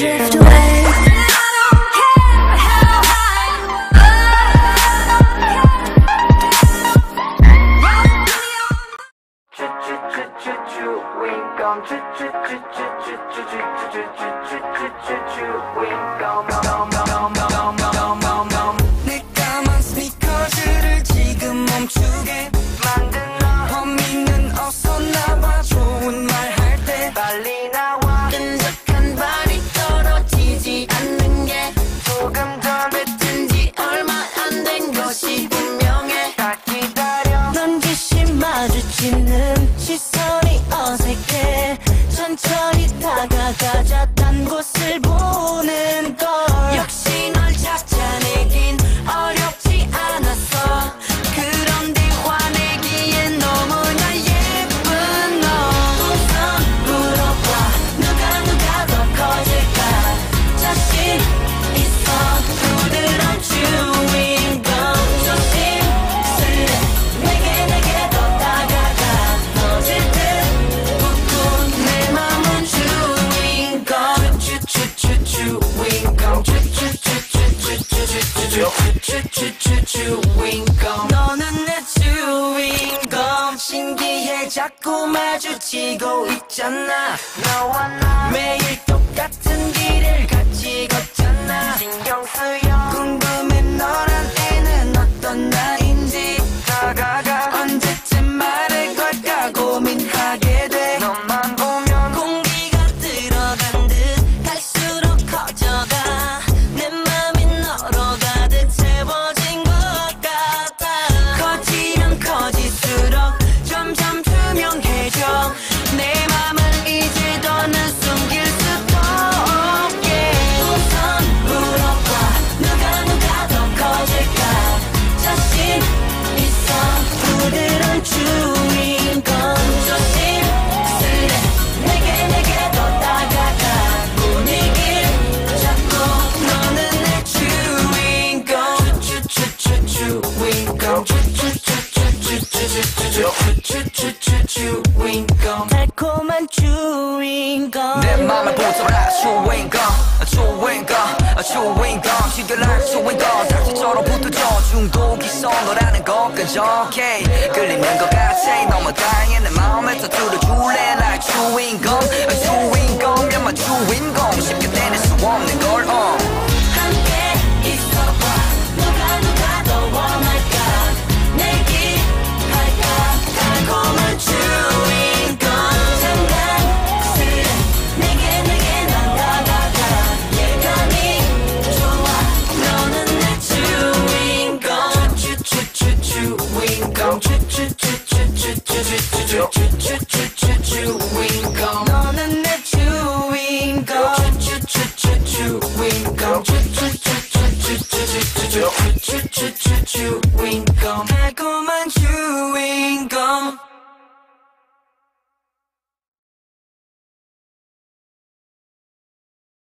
drift away Wink on, on, on, on, on, on, on, on, on. 주주주주주주주윙검 너는 내 주인공 신기해 자꾸 마주치고 있잖아. 너와 나. 매일 쭈쭈잉검 달콤한 쭈잉검 내 맘에 보살아 쭈잉검 쭈잉검 쭈잉검 시들한 쭈잉검 닥치처럼 붙어져 중독이 선호라는 것 그저 오케이 끌리는 것 같아 너무 당해 내 마음에 터뜨려 줄래 날 쭈잉검 쭈잉검 연마 쭈잉